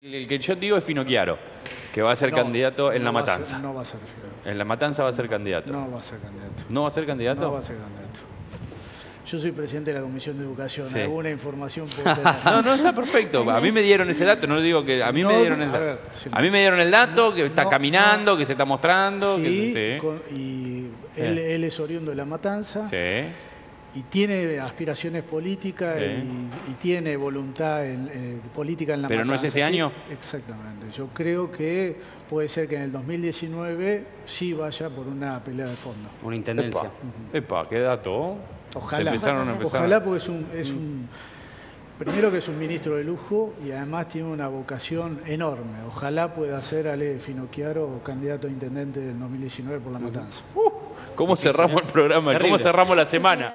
El que yo digo es Finocchiaro, que va a ser No, candidato en no La ser- Matanza. no va a ser. En La Matanza va a ser candidato. No va a ser candidato. ¿No va a ser candidato? No va a ser candidato. Yo soy presidente de la Comisión de Educación. Sí. Alguna información puedo tener. No, no, está perfecto. A mí me dieron ese dato, no digo que a mí me dieron el a dato. ver, sí. A mí me dieron el dato que está caminando, que se está mostrando, Sí, que con- y él, él es oriundo de La Matanza sí. Y tiene aspiraciones políticas Sí. y, y tiene voluntad en- eh, política en La ¿Pero no es este sí, año? Exactamente. Yo creo que puede ser que en el 2019 sí vaya por una pelea de fondo. Una intendencia. Epa, epa, qué dato. Ojalá. Se empezaron, empezaron. Ojalá porque es un, es un- primero que es un ministro de lujo y además tiene una vocación enorme. Ojalá pueda ser Ale Finocchiaro candidato a intendente del 2019 por La Matanza. ¿Cómo cerramos el programa? ¿Cómo cerramos la semana?